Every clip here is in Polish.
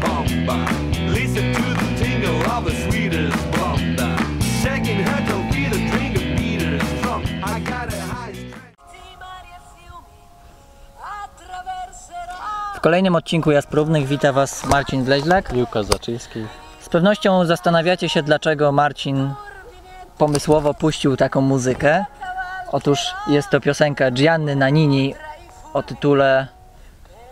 bomba. Listen to the tingle of the sweetest bomba. Shaking her toe feet a drink of from. I got a high. W kolejnym odcinku Jazd Próbnych wita Was Marcin Wleźlak. Łukasz Zaczyński. Z pewnością zastanawiacie się, dlaczego Marcin pomysłowo puścił taką muzykę. Otóż jest to piosenka Gianny Nannini o tytule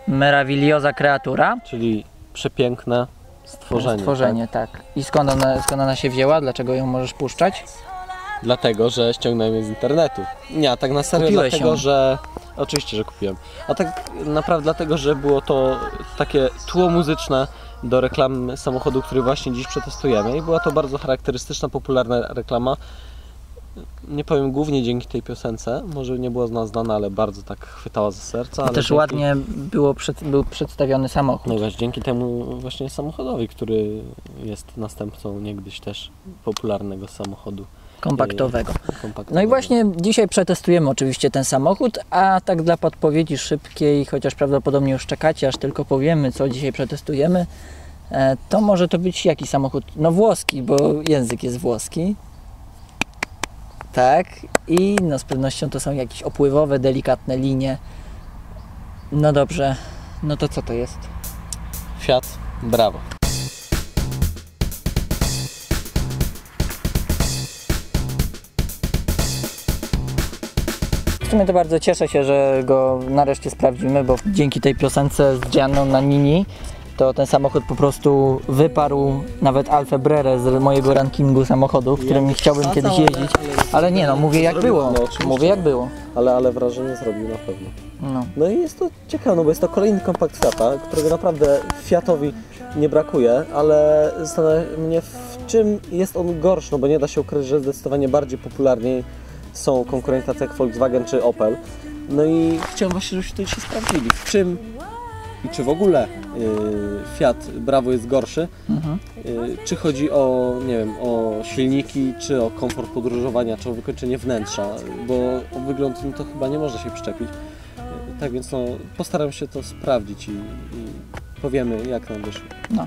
Meravigliosa Creatura. Czyli przepiękne stworzenie. Stworzenie, tak. I skąd ona, skąd ona się wzięła? Dlaczego ją możesz puszczać? Tak? Dlatego, że ściągnąłem je z internetu. Nie, a tak na serio Kupiłeś dlatego, ją? że... Oczywiście, że kupiłem. A tak naprawdę dlatego, że było to takie tło muzyczne do reklam samochodu, który właśnie dziś przetestujemy i była to bardzo charakterystyczna, popularna reklama. Nie powiem głównie dzięki tej piosence, może nie była z nas znana, ale bardzo tak chwytała za serca. Ale też dzięki- ładnie było przed, był przedstawiony samochód. No właśnie dzięki temu właśnie samochodowi, który jest następcą niegdyś też popularnego samochodu Kompaktowego. kompaktowego. No i właśnie dzisiaj przetestujemy oczywiście ten samochód, a tak dla podpowiedzi szybkiej, chociaż prawdopodobnie już czekacie, aż tylko powiemy, co dzisiaj przetestujemy, e, to może to być jaki samochód? No włoski, bo język jest włoski. Tak, i no z pewnością to są jakieś opływowe, delikatne linie. No dobrze, no to co to jest? Fiat Bravo. W sumie to bardzo cieszę się, że go nareszcie sprawdzimy, bo dzięki tej piosence z Gianną Nannini to ten samochód po prostu wyparł nawet Alfę Brere z mojego rankingu samochodów, którym chciałbym kiedyś jeździć. Ale nie no, mówię jak było. No. Mówię jak było. Ale, ale wrażenie zrobił na pewno. No. No i jest to ciekawe, no bo jest to kolejny kompakt Fiata, którego naprawdę Fiatowi nie brakuje, ale zastanawia mnie w czym jest on gorszy, no bo nie da się ukryć, że zdecydowanie bardziej popularni są konkurenci tacy jak Volkswagen czy Opel. No i chciałem właśnie, żebyście to dzisiaj sprawdzili. W czym i czy w ogóle yy, Fiat Bravo jest gorszy, Mhm. yy, czy chodzi o, nie wiem, o silniki, czy o komfort podróżowania, czy o wykończenie wnętrza, bo o wygląd no to chyba nie można się przyczepić. Yy, Tak więc no, postaram się to sprawdzić i, i powiemy jak nam wyszło. No.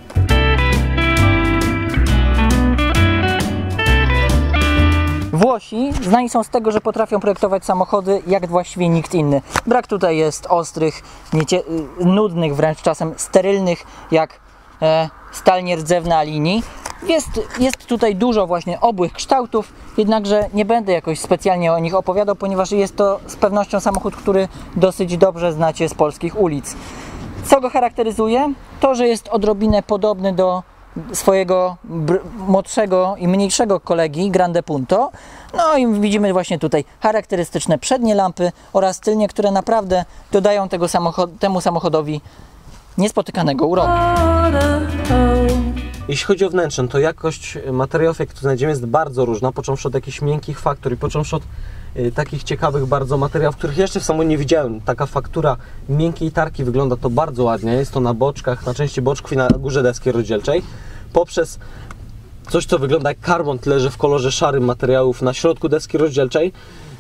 Włosi znani są z tego, że potrafią projektować samochody jak właściwie nikt inny. Brak tutaj jest ostrych, niecie, y, nudnych, wręcz czasem sterylnych, jak e, stal nierdzewna linii. Jest, jest tutaj dużo właśnie obłych kształtów, jednakże nie będę jakoś specjalnie o nich opowiadał, ponieważ jest to z pewnością samochód, który dosyć dobrze znacie z polskich ulic. Co go charakteryzuje? To, że jest odrobinę podobny do swojego młodszego i mniejszego kolegi Grande Punto. No i widzimy właśnie tutaj charakterystyczne przednie lampy oraz tylnie, które naprawdę dodają tego samochod- temu samochodowi niespotykanego uroku. Jeśli chodzi o wnętrze, no to jakość materiałów, jak tu znajdziemy, jest bardzo różna, począwszy od jakichś miękkich faktur i począwszy od takich ciekawych bardzo materiałów, których jeszcze w samochodzie nie widziałem. Taka faktura miękkiej tarki wygląda to bardzo ładnie, jest to na boczkach, na części boczków i na górze deski rozdzielczej, poprzez coś, co wygląda jak karbon, leży w kolorze szarym materiałów na środku deski rozdzielczej.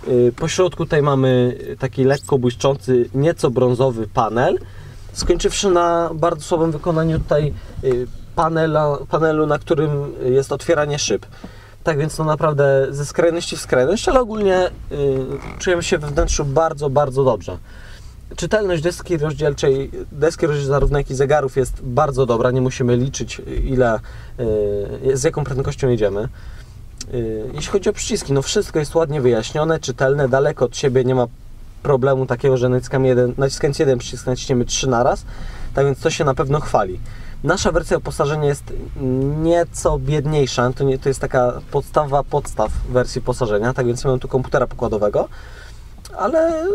Y, Po środku tutaj mamy taki lekko błyszczący, nieco brązowy panel, skończywszy na bardzo słabym wykonaniu tutaj y, panela, panelu, na którym jest otwieranie szyb. Tak więc to naprawdę ze skrajności w skrajność, ale ogólnie y, czujemy się we wnętrzu bardzo, bardzo dobrze. Czytelność deski rozdzielczej, deski rozdzielczej zarówno jak i zegarów jest bardzo dobra, nie musimy liczyć ile, y, z jaką prędkością jedziemy. Y, Jeśli chodzi o przyciski, no wszystko jest ładnie wyjaśnione, czytelne, daleko od siebie nie ma problemu takiego, że naciskamy jeden, naciskając jeden przycisk naciśniemy trzy naraz, tak więc to się na pewno chwali. Nasza wersja oposażenia jest nieco biedniejsza, to, nie, to jest taka podstawa podstaw wersji posażenia, tak więc mamy tu komputera pokładowego, ale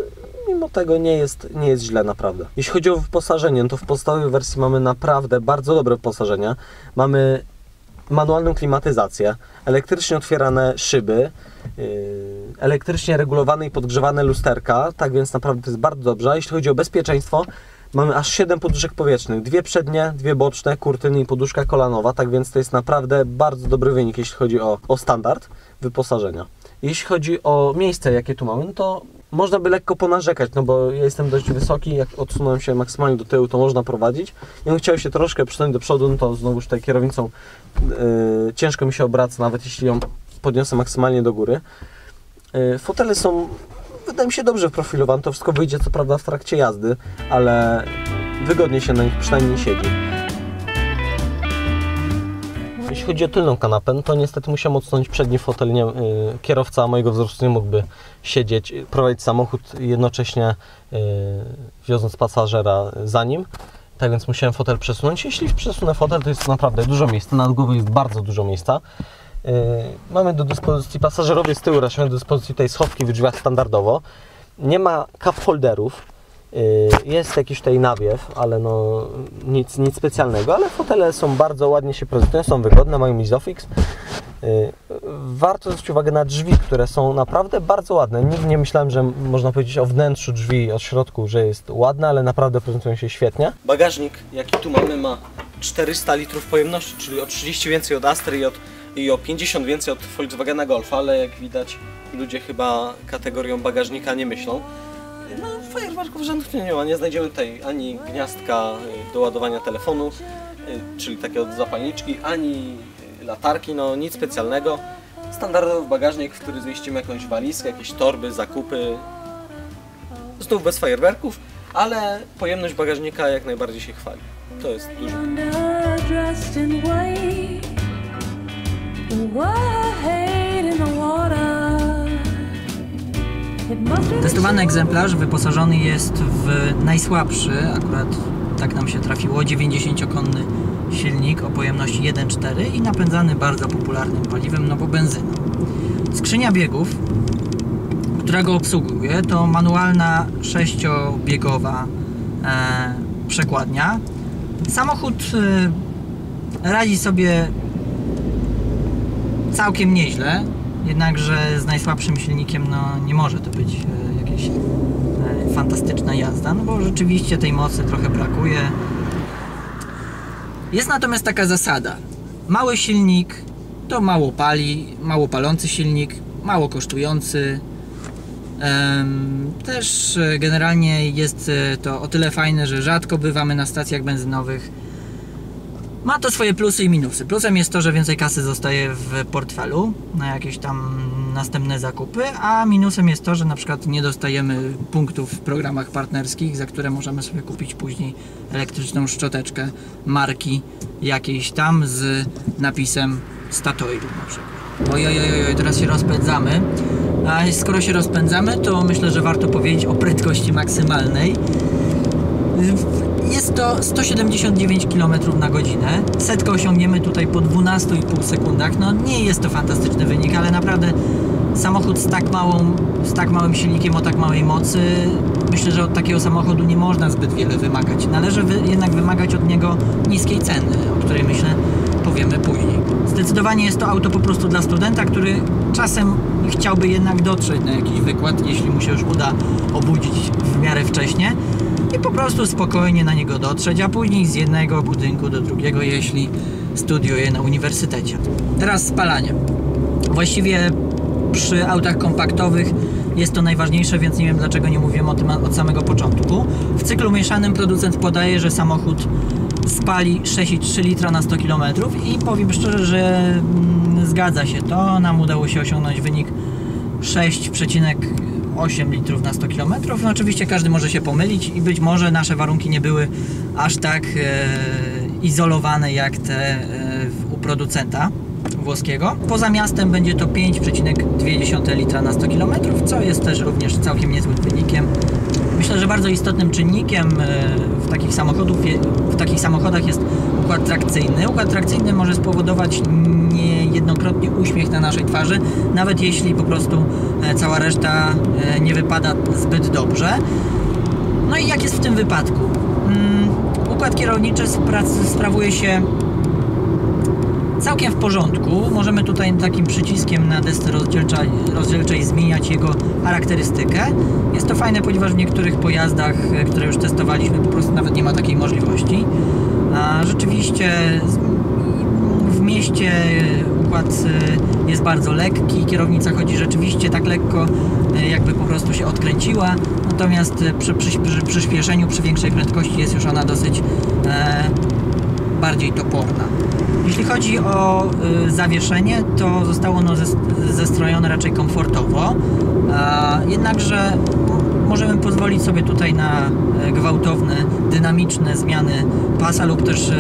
mimo tego nie jest, nie jest źle naprawdę. Jeśli chodzi o wyposażenie, no to w podstawowej wersji mamy naprawdę bardzo dobre wyposażenia. Mamy manualną klimatyzację, elektrycznie otwierane szyby, yy, elektrycznie regulowane i podgrzewane lusterka, tak więc naprawdę to jest bardzo dobrze. Jeśli chodzi o bezpieczeństwo, mamy aż 7 poduszek powietrznych, dwie przednie, dwie boczne, kurtyny i poduszka kolanowa, tak więc to jest naprawdę bardzo dobry wynik, jeśli chodzi o, o standard wyposażenia. Jeśli chodzi o miejsce, jakie tu mamy, no to można by lekko ponarzekać, no bo ja jestem dość wysoki, jak odsunąłem się maksymalnie do tyłu, to można prowadzić. Ja chciał się troszkę przesunąć do przodu, no to znowuż tutaj kierownicą yy, ciężko mi się obraca, nawet jeśli ją podniosę maksymalnie do góry. Yy, fotele są, wydaje mi się, dobrze profilowane, to wszystko wyjdzie co prawda w trakcie jazdy, ale wygodnie się na nich przynajmniej siedzi. Jeśli chodzi o tylną kanapę, no to niestety musiałem odsunąć przedni fotel. Nie, y, kierowca mojego wzrostu nie mógłby siedzieć, prowadzić samochód jednocześnie y, wioząc pasażera za nim. Tak więc musiałem fotel przesunąć. Jeśli przesunę fotel, to jest naprawdę dużo miejsca. Nad głową jest bardzo dużo miejsca. Y, mamy do dyspozycji pasażerowie z tyłu, raczej mamy do dyspozycji tej schowki w drzwiach standardowo. Nie ma cup holderów. Y, Jest jakiś tutaj nawiew, ale no nic, nic specjalnego, ale fotele są bardzo ładnie się prezentują, są wygodne, mają Isofix. Y, Warto zwrócić uwagę na drzwi, które są naprawdę bardzo ładne. Nigdy nie myślałem, że można powiedzieć o wnętrzu drzwi od środku, że jest ładne, ale naprawdę prezentują się świetnie. Bagażnik, jaki tu mamy, ma 400 litrów pojemności, czyli o 30 więcej od Astry i, od, i o 50 więcej od Volkswagena Golfa, ale jak widać ludzie chyba kategorią bagażnika nie myślą. No, fajerwerków żadnych nie ma. Nie znajdziemy tutaj ani gniazdka y, do ładowania telefonu, y, czyli takie od zapalniczki, ani y, latarki, no nic specjalnego. Standardowy bagażnik, w który zmieścimy jakąś walizkę, jakieś torby, zakupy. Znów bez fajerwerków, ale pojemność bagażnika jak najbardziej się chwali. To jest duży Testowany egzemplarz wyposażony jest w najsłabszy, akurat tak nam się trafiło, 90-konny silnik o pojemności 1.4 i napędzany bardzo popularnym paliwem, no bo benzyną. Skrzynia biegów, która go obsługuje, to manualna sześciobiegowa e, przekładnia. Samochód e, radzi sobie całkiem nieźle, jednakże z najsłabszym silnikiem no, nie może to być e, jakieś e, fantastyczna jazda, no bo rzeczywiście tej mocy trochę brakuje. Jest natomiast taka zasada. Mały silnik to mało pali, mało palący silnik, mało kosztujący. Też e, generalnie jest to o tyle fajne, że rzadko bywamy na stacjach benzynowych. Ma to swoje plusy i minusy. Plusem jest to, że więcej kasy zostaje w portfelu na jakieś tam następne zakupy, a minusem jest to, że na przykład nie dostajemy punktów w programach partnerskich, za które możemy sobie kupić później elektryczną szczoteczkę marki jakiejś tam z napisem Statoilu na przykład. Oj, oj, oj, oj, teraz się rozpędzamy. A skoro się rozpędzamy, to myślę, że warto powiedzieć o prędkości maksymalnej. Jest to 179 km na godzinę. Setkę osiągniemy tutaj po 12,5 sekundach. No nie jest to fantastyczny wynik, ale naprawdę samochód z tak, małą, z tak małym silnikiem o tak małej mocy, myślę, że od takiego samochodu nie można zbyt wiele wymagać. Należy wy, jednak wymagać od niego niskiej ceny, o której myślę powiemy później. Zdecydowanie jest to auto po prostu dla studenta, który czasem chciałby jednak dotrzeć na jakiś wykład, jeśli mu się już uda obudzić w miarę wcześnie i po prostu spokojnie na niego dotrzeć, a później z jednego budynku do drugiego, jeśli studiuje na uniwersytecie. Teraz spalanie. Właściwie przy autach kompaktowych jest to najważniejsze, więc nie wiem dlaczego nie mówiłem o tym od samego początku. W cyklu mieszanym producent podaje, że samochód spali 6,3 litra na 100 km i powiem szczerze, że mm, zgadza się to. Nam udało się osiągnąć wynik 6,8 litrów na 100 km. No oczywiście każdy może się pomylić i być może nasze warunki nie były aż tak e, izolowane jak te e, u producenta włoskiego. Poza miastem będzie to 5,2 litra na 100 km, co jest też również całkiem niezłym wynikiem. Myślę, że bardzo istotnym czynnikiem e, w takich, samochodów, w takich samochodach jest układ trakcyjny. Układ trakcyjny może spowodować niejednokrotnie uśmiech na naszej twarzy, nawet jeśli po prostu e, cała reszta e, nie wypada zbyt dobrze. No i jak jest w tym wypadku? Mm, Układ kierowniczy spra- sprawuje się całkiem w porządku. Możemy tutaj takim przyciskiem na desce rozdzielczej, rozdzielczej zmieniać jego charakterystykę. Jest to fajne, ponieważ w niektórych pojazdach, e, które już testowaliśmy, po prostu nawet nie ma takiej możliwości. A rzeczywiście w mieście układ e, jest bardzo lekki, kierownica chodzi rzeczywiście tak lekko, e, jakby po prostu się odkręciła, natomiast przy, przy, przy przyspieszeniu, przy większej prędkości jest już ona dosyć e, bardziej toporna. Jeśli chodzi o y, zawieszenie, to zostało ono zes- zestrojone raczej komfortowo, jednakże możemy pozwolić sobie tutaj na e, gwałtowne, dynamiczne zmiany pasa lub też e,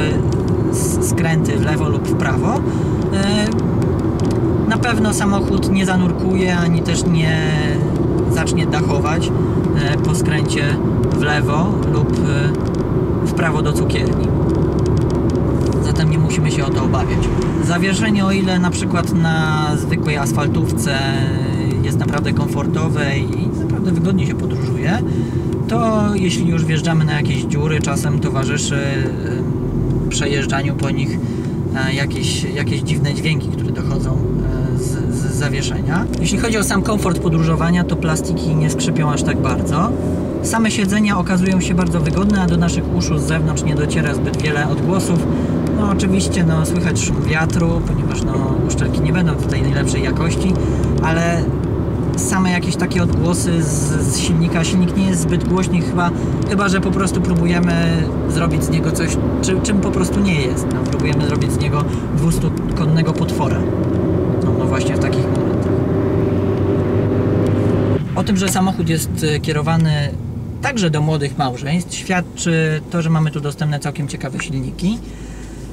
skręty w lewo lub w prawo. E, Na pewno samochód nie zanurkuje ani też nie zacznie dachować po skręcie w lewo lub w prawo do cukierni zatem nie musimy się o to obawiać. Zawieszenie, o ile na przykład na zwykłej asfaltówce jest naprawdę komfortowe i naprawdę wygodnie się podróżuje, to jeśli już wjeżdżamy na jakieś dziury, czasem towarzyszy przejeżdżaniu po nich e, jakieś, jakieś dziwne dźwięki, które dochodzą e, z, z zawieszenia. Jeśli chodzi o sam komfort podróżowania, to plastiki nie skrzypią aż tak bardzo. Same siedzenia okazują się bardzo wygodne, a do naszych uszu z zewnątrz nie dociera zbyt wiele odgłosów. No oczywiście no, słychać szum wiatru, ponieważ no, uszczelki nie będą tutaj najlepszej jakości, ale same jakieś takie odgłosy z, z silnika. Silnik nie jest zbyt głośny chyba, chyba że po prostu próbujemy zrobić z niego coś, czy, czym po prostu nie jest. No, próbujemy zrobić z niego 200-konnego potwora. No, no właśnie w takich momentach. O tym, że samochód jest e, kierowany także do młodych małżeństw, świadczy to, że mamy tu dostępne całkiem ciekawe silniki.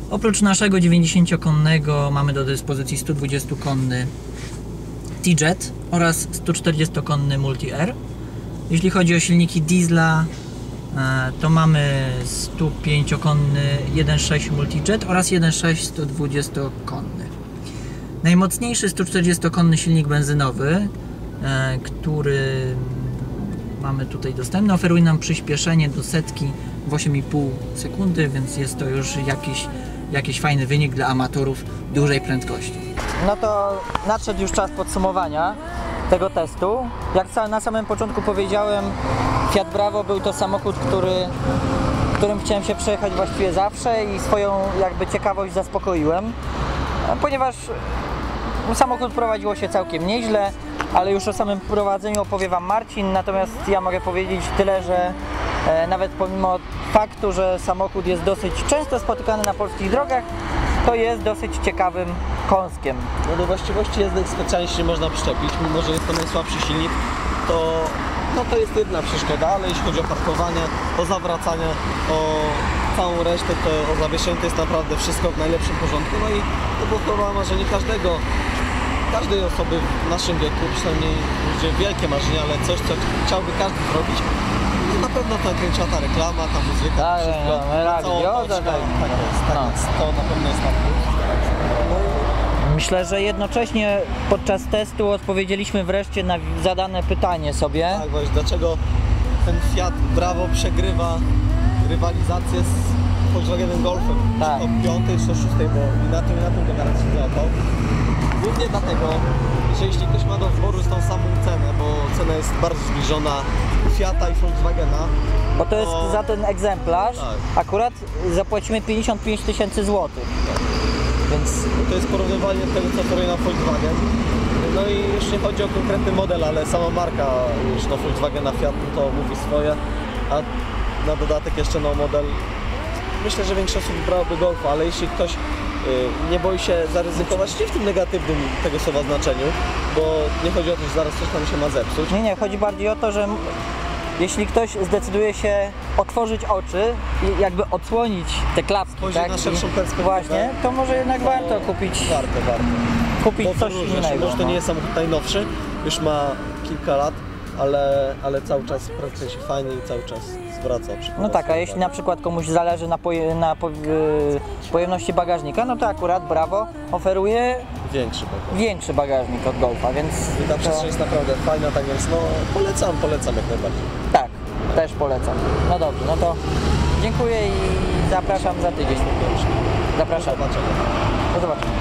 Oprócz naszego 90-konnego mamy do dyspozycji 120-konny T-Jet oraz 140-konny Multi-R. Jeśli chodzi o silniki diesla, e, to mamy 105-konny 1.6 Multi-Jet oraz 1.6 120-konny. Najmocniejszy 140-konny silnik benzynowy, e, który mamy tutaj dostępny, oferuje nam przyspieszenie do setki w 8,5 sekundy, więc jest to już jakiś, jakiś fajny wynik dla amatorów dużej prędkości. No to nadszedł już czas podsumowania tego testu. Jak na samym początku powiedziałem, Fiat Bravo był to samochód, który, którym chciałem się przejechać właściwie zawsze i swoją jakby ciekawość zaspokoiłem, ponieważ samochód prowadziło się całkiem nieźle, ale już o samym prowadzeniu opowie Wam Marcin, natomiast ja mogę powiedzieć tyle, że nawet pomimo faktu, że samochód jest dosyć często spotykany na polskich drogach, to jest dosyć ciekawym kąskiem. No do właściwości jazdy specjalnie się można przyczepić, mimo że jest to najsłabszy silnik, to, no to jest jedna przeszkoda, ale jeśli chodzi o parkowanie, o zawracanie, o całą resztę, to o zawieszenie to jest naprawdę wszystko w najlepszym porządku. No i to było chyba marzenie każdego, każdej osoby w naszym wieku, przynajmniej wielkie marzenie, ale coś, co chciałby każdy zrobić. Na pewno to ta reklama, ta muzyka, Tak, wszystko, radio, to otoczka. tak. tak jest, tak No. jest, to na pewno jest tak. No i Myślę, że jednocześnie podczas testu odpowiedzieliśmy wreszcie na zadane pytanie sobie. Tak, właśnie, dlaczego ten Fiat Bravo przegrywa rywalizację z Volkswagenem Golfem Tak. czy to piątej czy to szóstej, bo i na tym i na tym generacji załapał. Głównie dlatego, że jeśli ktoś ma do wyboru z tą samą cenę, bo cena jest bardzo zbliżona Fiata i Volkswagena, Bo to jest No. za ten egzemplarz, Tak. akurat zapłacimy 55 tysięcy złotych. Więc to jest porównywanie tego, co oferuje nam Volkswagen. No i już nie chodzi o konkretny model, ale sama marka już no Volkswagena Fiat no to mówi swoje, a na dodatek jeszcze no model myślę, że większość osób wybrałoby Golfa, ale jeśli ktoś nie boi się zaryzykować, nie w tym negatywnym tego słowa znaczeniu, bo nie chodzi o to, że zaraz coś tam się ma zepsuć. nie, nie, chodzi bardziej o to, że jeśli ktoś zdecyduje się otworzyć oczy i jakby odsłonić te klapki, tak? na szerszą perspektywę. Właśnie, to może jednak warto kupić, Warto, warto. kupić Bo coś różne, innego. Może to no. nie jest samochód najnowszy, już ma kilka lat, ale, ale cały czas pracuje się fajnie i cały czas zwraca. No tak, a jeśli na przykład komuś zależy na, poje, na po, y, pojemności bagażnika, no to akurat Bravo oferuje Większy pewnie. większy bagażnik od Golfa, więc I ta to, przestrzeń jest naprawdę fajna, tak więc no polecam, polecam jak najbardziej. tak, też polecam. No dobrze, no to dziękuję i zapraszam za tydzień. Zapraszam. Zobaczenia. Do zobaczenia.